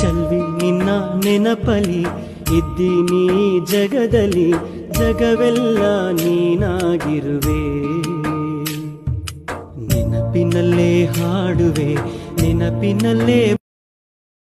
ಚಲ್ವಿ ನಿನ್ನ ನೆನಪಲಿ ಇದ್ದೀನಿ ಜಗದಲ್ಲಿ ಜಗವೆಲ್ಲ ನೀನಾಗಿರುವೆ. ನೆನಪಿನಲ್ಲೇ ಹಾಡುವೆ ನೆನಪಿನಲ್ಲೇ